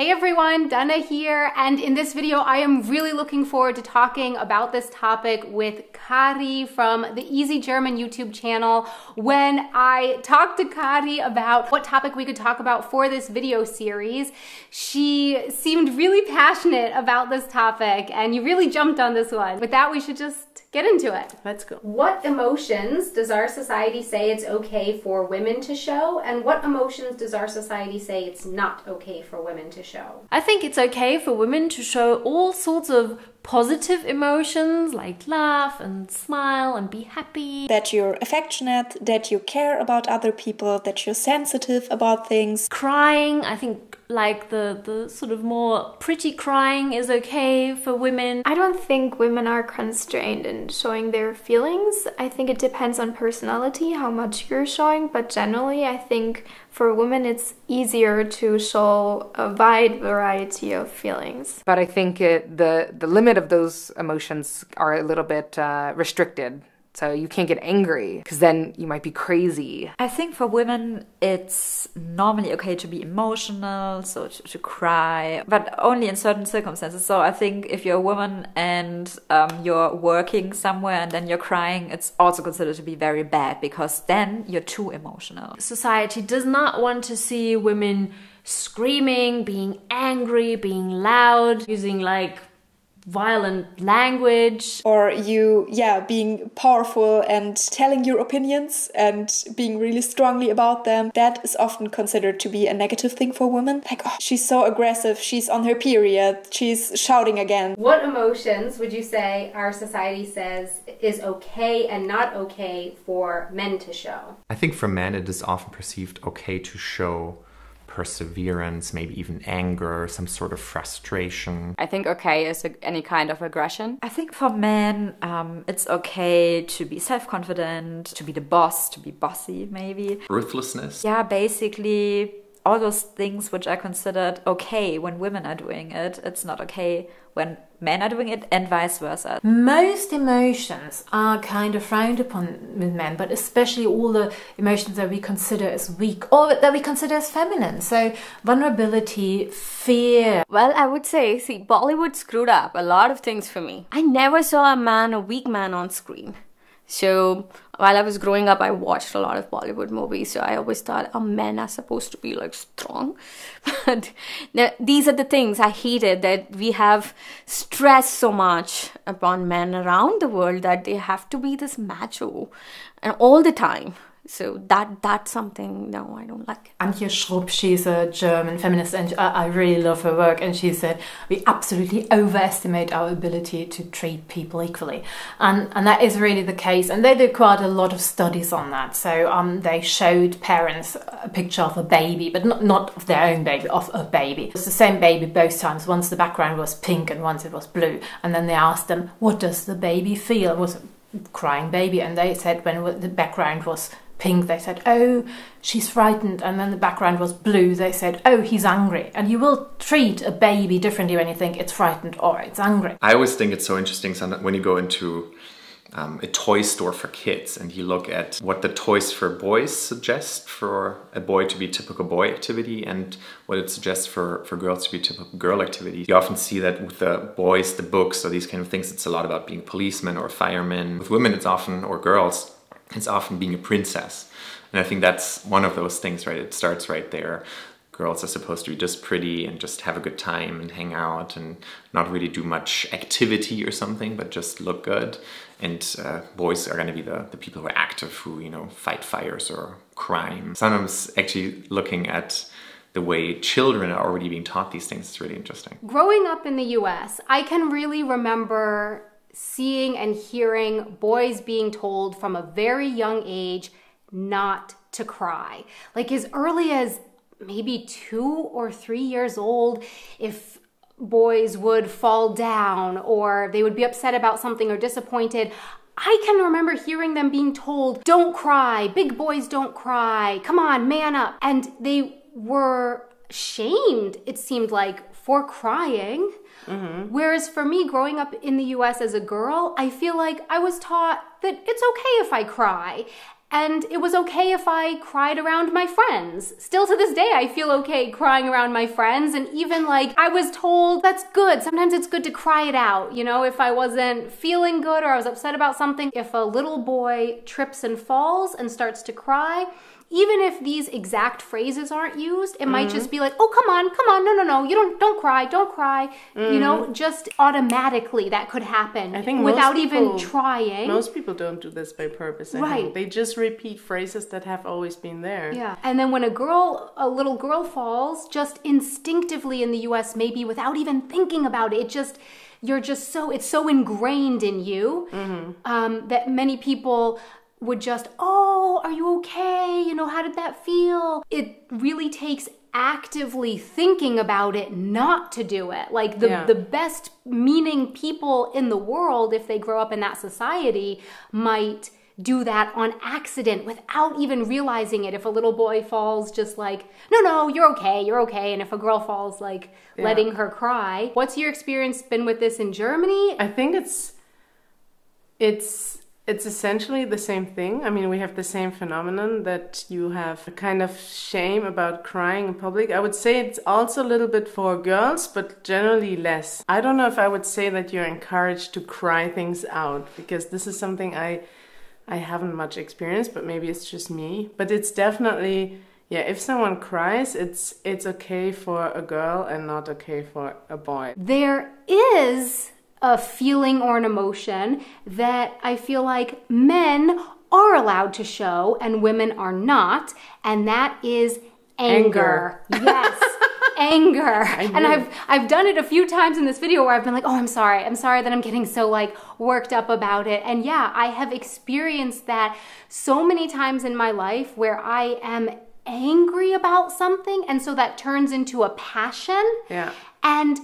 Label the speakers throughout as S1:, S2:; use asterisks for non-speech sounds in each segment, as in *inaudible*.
S1: Hey everyone, Dana here, and in this video I am really looking forward to talking about this topic with Cari from the Easy German YouTube channel. When I talked to Cari about what topic we could talk about for this video series, she seemed really passionate about this topic and you really jumped on this one. With that, we should just get into it.
S2: Let's go.
S1: What emotions does our society say it's okay for women to show, and what emotions does our society say it's not okay for women to show?
S2: I think it's okay for women to show all sorts of positive emotions like laugh and smile and be happy.
S3: That you're affectionate, that you care about other people, that you're sensitive about things.
S2: Crying, I think like the the sort of more pretty crying is okay for women.
S4: I don't think women are constrained in showing their feelings. I think it depends on personality how much you're showing, but generally I think for women it's easier to show a wide variety of feelings.
S5: But I think it, the the limit of those emotions are a little bit uh, restricted. So you can't get angry because then you might be crazy.
S6: I think for women, it's normally okay to be emotional, so to, to cry, but only in certain circumstances. So I think if you're a woman and um, you're working somewhere and then you're crying, it's also considered to be very bad because then you're too emotional.
S2: Society does not want to see women screaming, being angry, being loud, using like violent language.
S3: Or you yeah being powerful and telling your opinions and being really strongly about them. That is often considered to be a negative thing for women like oh she's so aggressive. She's on her period. She's shouting again.
S1: What emotions would you say our society says is okay and not okay for men to show?
S7: I think for men it is often perceived okay to show perseverance, maybe even anger, some sort of frustration.
S8: I think okay is a, any kind of aggression.
S6: I think for men, um, it's okay to be self confident, to be the boss, to be bossy, maybe.
S7: Ruthlessness.
S6: Yeah, basically all those things which are considered okay when women are doing it, it's not okay when men are doing it and vice versa.
S9: Most emotions are kind of frowned upon with men, but especially all the emotions that we consider as weak or that we consider as feminine. So vulnerability, fear.
S8: Well, I would say, see, Bollywood screwed up a lot of things for me. I never saw a man, a weak man on screen. So while I was growing up, I watched a lot of Bollywood movies. So I always thought, oh, men are supposed to be like strong. *laughs* But these are the things I hated that we have stressed so much upon men around the world that they have to be this macho and all the time so that that's something no i don't like.
S9: Antje schrupp she's a german feminist and I, really love her work and she said we absolutely overestimate our ability to treat people equally. And and that is really the case and they did quite a lot of studies on that. So um they showed parents a picture of a baby but not not of their own baby of a baby. It was the same baby both times once the background was pink and once it was blue. And then they asked them what does the baby feel? It was crying baby and they said when the background was pink, they said, oh, she's frightened. And then the background was blue, they said, oh, he's angry. And you will treat a baby differently when you think it's frightened or it's angry.
S7: I always think it's so interesting when you go into um, a toy store for kids and you look at what the toys for boys suggest for a boy to be typical boy activity and what it suggests for, for girls to be typical girl activity. You often see that with the boys, the books, or these kind of things, it's a lot about being policemen or firemen. With women, it's often, or girls, it's often being a princess. And I think that's one of those things, right? It starts right there. Girls are supposed to be just pretty and just have a good time and hang out and not really do much activity or something, but just look good. And uh, boys are going to be the, the people who are active, who, you know, fight fires or crime. Sometimes actually looking at the way children are already being taught these things is really interesting.
S1: Growing up in the US, I can really remember seeing and hearing boys being told from a very young age not to cry. Like as early as maybe two or three years old, if boys would fall down or they would be upset about something or disappointed, I can remember hearing them being told, don't cry, big boys don't cry, come on, man up. And they were shamed, it seemed like, for crying. Mm-hmm. Whereas for me, growing up in the US as a girl, I feel like I was taught that it's okay if I cry. And it was okay if I cried around my friends. Still to this day, I feel okay crying around my friends. And even like I was told that's good. Sometimes it's good to cry it out. You know, if I wasn't feeling good or I was upset about something, if a little boy trips and falls and starts to cry, even if these exact phrases aren't used, it might just mm-hmm. be like, "Oh, come on, come on, no, no, no, you don't, don't cry, don't cry." You know, mm-hmm. just automatically that could happen
S10: I think
S1: without
S10: most
S1: even trying.
S10: Most people don't do this by purpose. I
S1: Right.
S10: Think. They just repeat phrases that have always been there.
S1: Yeah. And then when a girl, a little girl falls, just instinctively in the US, maybe without even thinking about it, it just, you're just so, it's so ingrained in you mm-hmm. um, that many people would just, oh, are you okay? You know, how did that feel? It really takes actively thinking about it not to do it. Like the,
S10: Yeah.
S1: the best meaning people in the world, if they grow up in that society, might do that on accident without even realizing it. If a little boy falls, just like, no, no, you're okay, you're okay. And if a girl falls, like letting her cry. What's your experience been with this in Germany?
S10: I think it's it's it's essentially the same thing. I mean, we have the same phenomenon that you have a kind of shame about crying in public. I would say it's also a little bit for girls, but generally less. I don't know if I would say that you're encouraged to cry things out because this is something I I haven't much experience, but maybe it's just me. But it's definitely yeah, if someone cries, it's it's okay for a girl and not okay for a boy.
S1: there is a feeling or an emotion that I feel like men are allowed to show and women are not, and that is anger. Yes. *laughs* Anger. And I've I've done it a few times in this video where I've been like, "Oh, I'm sorry. I'm sorry that I'm getting so like worked up about it." And yeah, I have experienced that so many times in my life where I am angry about something and so that turns into a passion.
S10: Yeah.
S1: And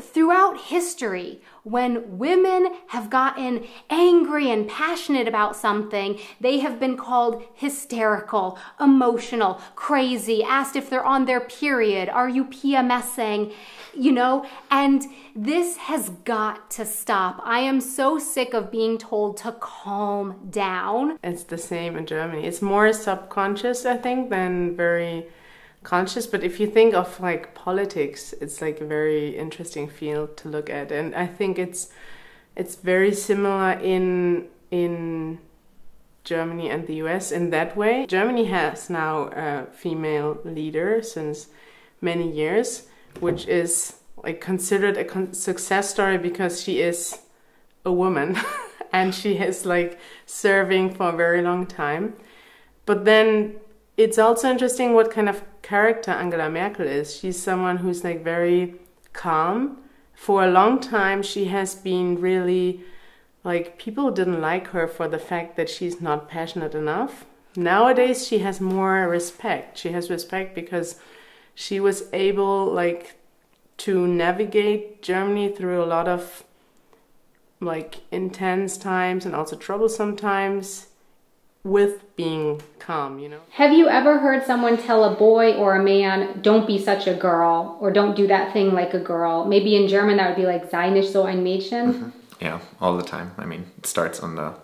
S1: throughout history, when women have gotten angry and passionate about something, they have been called hysterical, emotional, crazy, asked if they're on their period, are you PMSing, you know? And this has got to stop. I am so sick of being told to calm down.
S10: It's the same in Germany. It's more subconscious, I think, than very conscious. But if you think of like politics, it's like a very interesting field to look at, and I think it's it's very similar in in Germany and the US in that way. Germany has now a female leader since many years, which is like considered a success story because she is a woman *laughs* and she is like serving for a very long time. But then it's also interesting what kind of character Angela Merkel is. She's someone who's like very calm. For a long time, she has been really like people didn't like her for the fact that she's not passionate enough. Nowadays, she has more respect. She has respect because she was able like to navigate Germany through a lot of like intense times and also troublesome times with being calm, you know.
S1: Have you ever heard someone tell a boy or a man, don't be such a girl, or don't do that thing like a girl? Maybe in German that would be like, sei nicht so ein Mädchen.
S7: Yeah, all the time. I mean, it starts on the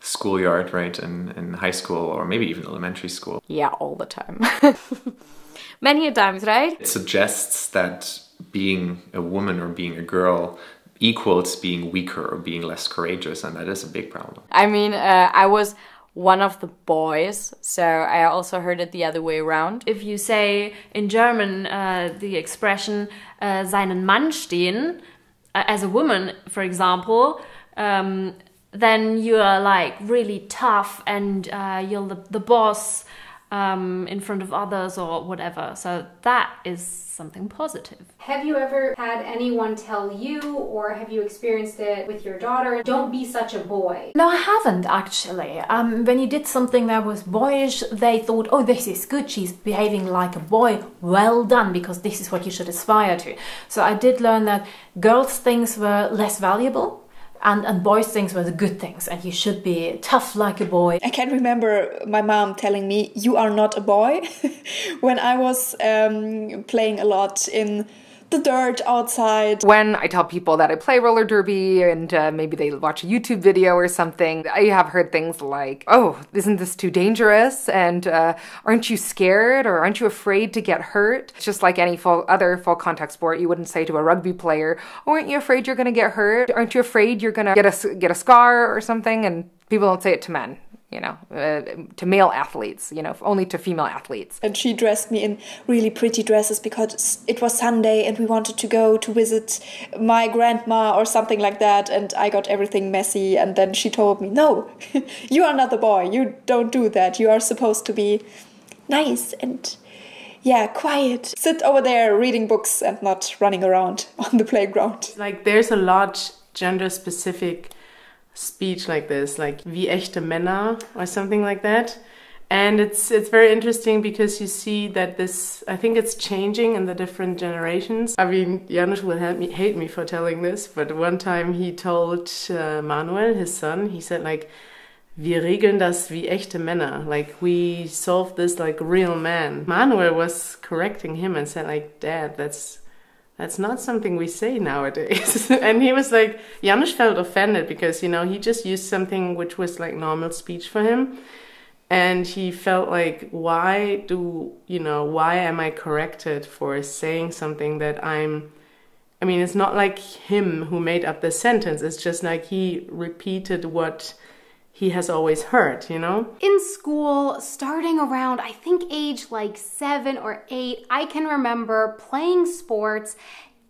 S7: schoolyard, right, in, in high school or maybe even elementary school.
S8: Yeah, all the time. *laughs* Many a times, right?
S7: It suggests that being a woman or being a girl equals being weaker or being less courageous, and that is a big problem.
S8: I mean, uh, I was one of the boys, so I also heard it the other way around.
S2: If you say in German uh, the expression uh, seinen Mann stehen, uh, as a woman, for example, um, then you are like really tough and uh, you're the, the boss um, in front of others or whatever. So that is something positive.
S1: Have you ever had anyone tell you, or have you experienced it with your daughter, don't be such a boy?
S9: No, I haven't actually. Um, when you did something that was boyish, they thought, oh, this is good, she's behaving like a boy. Well done, because this is what you should aspire to. So I did learn that girls' things were less valuable. And, and boys' things were the good things, and you should be tough like a boy.
S3: I can't remember my mom telling me, You are not a boy, *laughs* when I was um, playing a lot in the dirt outside.
S5: When I tell people that I play roller derby and uh, maybe they watch a YouTube video or something, I have heard things like, oh, isn't this too dangerous? And uh, aren't you scared or aren't you afraid to get hurt? It's just like any full, other full contact sport. You wouldn't say to a rugby player, oh, aren't you afraid you're going to get hurt? Aren't you afraid you're going to get a, get a scar or something? And people don't say it to men you know, uh, to male athletes, you know, only to female athletes.
S3: And she dressed me in really pretty dresses because it was Sunday and we wanted to go to visit my grandma or something like that. And I got everything messy. And then she told me, No, *laughs* you are not the boy. You don't do that. You are supposed to be nice and yeah, quiet. Sit over there reading books and not running around *laughs* on the playground.
S10: Like, there's a lot gender specific speech like this, like wie echte Männer or something like that. And it's it's very interesting because you see that this I think it's changing in the different generations. I mean, Janusz will hate me, hate me for telling this, but one time he told uh, Manuel, his son, he said like, "Wir regeln das wie echte Männer." Like we solve this like real men. Manuel was correcting him and said like, "Dad, that's that's not something we say nowadays. *laughs* and he was like, Janusz felt offended because, you know, he just used something which was like normal speech for him. And he felt like, why do, you know, why am I corrected for saying something that I'm, I mean, it's not like him who made up the sentence. It's just like he repeated what he has always heard, you know?
S1: In school, starting around, I think age like seven or eight, I can remember playing sports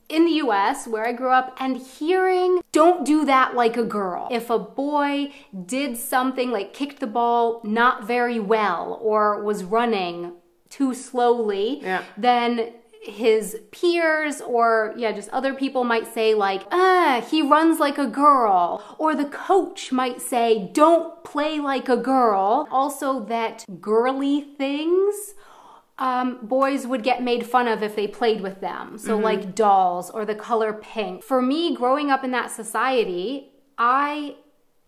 S1: in the US where I grew up and hearing, don't do that like a girl. If a boy did something like kicked the ball not very well or was running too slowly,
S10: Yeah.
S1: then his peers or yeah just other people might say like ah he runs like a girl. Or the coach might say don't play like a girl. Also that girly things um, boys would get made fun of if they played with them. So like dolls or the color pink. For me growing up in that society i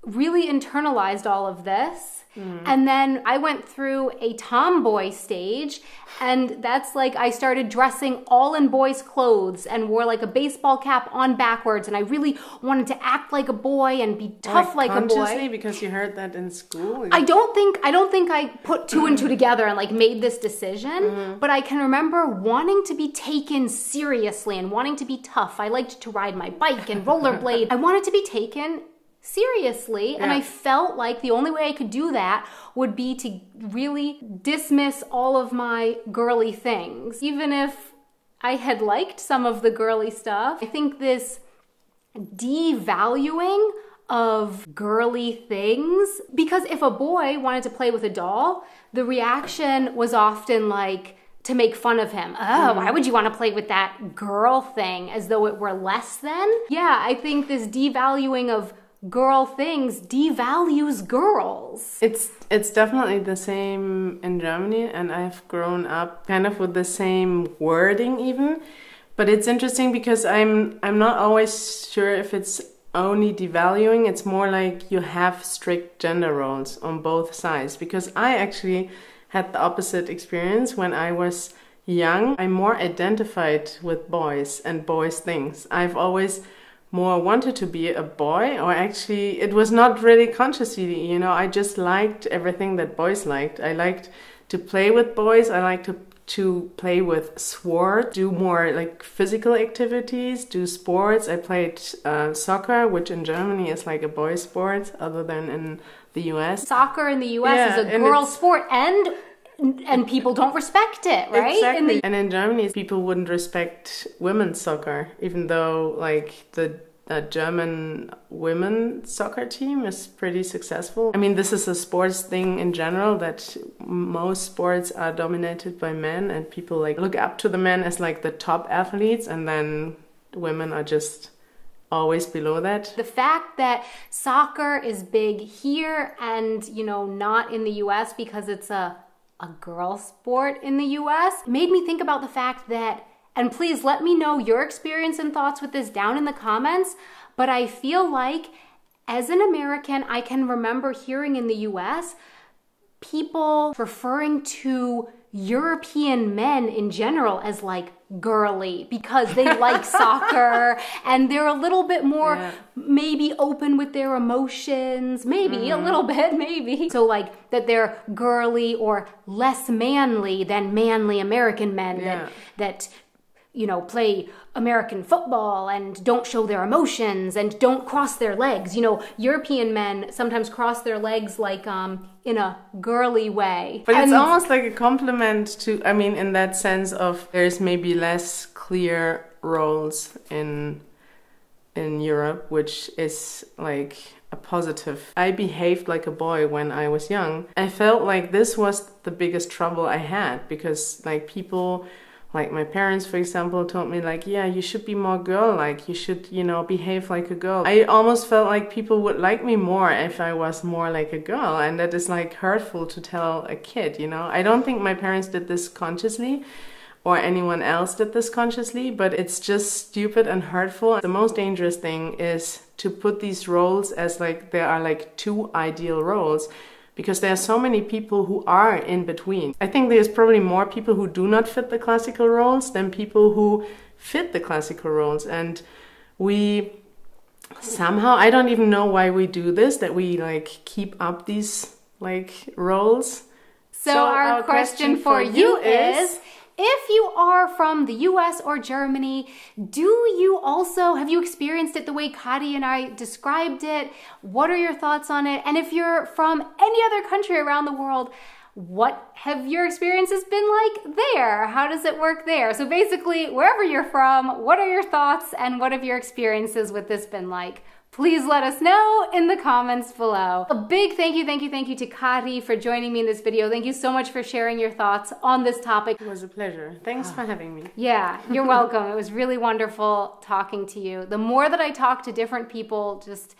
S1: really internalized all of this. Mm-hmm. And then I went through a tomboy stage, and that's like I started dressing all in boys' clothes and wore like a baseball cap on backwards, and I really wanted to act like a boy and be tough like, a
S10: consciously
S1: boy.
S10: because you heard that in school.
S1: I don't think I don't think I put two and two together and like made this decision, mm-hmm. but I can remember wanting to be taken seriously and wanting to be tough. I liked to ride my bike and *laughs* rollerblade. I wanted to be taken seriously and I felt like the only way I could do that would be to really dismiss all of my girly things. Even if I had liked some of the girly stuff, I think this devaluing of girly things because if a boy wanted to play with a doll, the reaction was often like to make fun of him. Oh, mm-hmm. why would you want to play with that girl thing as though it were less than? Yeah, I think this devaluing of girl things devalues girls.
S10: It's it's definitely the same in Germany, and I've grown up kind of with the same wording even. But it's interesting because I'm I'm not always sure if it's only devaluing. It's more like you have strict gender roles on both sides. Because I actually had the opposite experience when I was young. I more identified with boys and boys things. I've always more wanted to be a boy or actually it was not really consciously you know i just liked everything that boys liked. I liked to play with boys. I liked to to play with sword do more like physical activities do sports. I played uh, soccer which in germany is like a boy sport other than in the us
S1: Soccer in the US
S10: Yeah,
S1: is a girl sport and and people don't respect it, right? In
S10: Exactly.
S1: the
S10: and in Germany, people wouldn't respect women's soccer, even though like the uh, German women's soccer team is pretty successful. I mean, this is a sports thing in general that most sports are dominated by men, and people like look up to the men as like the top athletes, and then women are just always below that.
S1: the fact that soccer is big here and you know not in the US because it's a a girl sport in the US made me think about the fact that and please let me know your experience and thoughts with this down in the comments but I feel like as an American I can remember hearing in the US people referring to European men in general as like girly because they like *laughs* soccer and they're a little bit more
S10: Yeah.
S1: maybe open with their emotions, maybe a mm-hmm. little bit, maybe. So like that they're girly or less manly than manly American men
S10: Yeah.
S1: that that you know play American football and don't show their emotions and don't cross their legs. You know, European men sometimes cross their legs like um in a girly way.
S10: But it's almost like a compliment to, I mean, in that sense of there's maybe less clear roles in in Europe, which is like a positive. I behaved like a boy when I was young. I felt like this was the biggest trouble I had because like people like my parents for example told me like yeah you should be more girl like you should you know behave like a girl i almost felt like people would like me more if i was more like a girl and that is like hurtful to tell a kid you know i don't think my parents did this consciously or anyone else did this consciously, but it's just stupid and hurtful. The most dangerous thing is to put these roles as like there are like two ideal roles because there are so many people who are in between. I think there's probably more people who do not fit the classical roles than people who fit the classical roles and we somehow I don't even know why we do this that we like keep up these like roles.
S1: So, our, question, for you is if you are from the US or Germany, do you also have you experienced it the way Cari and I described it? What are your thoughts on it? And if you're from any other country around the world, what have your experiences been like there? How does it work there? So basically, wherever you're from, what are your thoughts and what have your experiences with this been like? Please let us know in the comments below. A big thank you, thank you, thank you to Cari for joining me in this video. Thank you so much for sharing your thoughts on this topic.
S10: It was a pleasure. Thanks for having me.
S1: Yeah, you're *laughs* welcome. It was really wonderful talking to you. The more that I talk to different people, just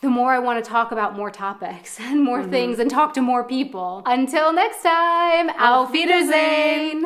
S1: the more I want to talk about more topics *laughs* and more mm-hmm. things and talk to more people. Until next time, Auf Wiedersehen!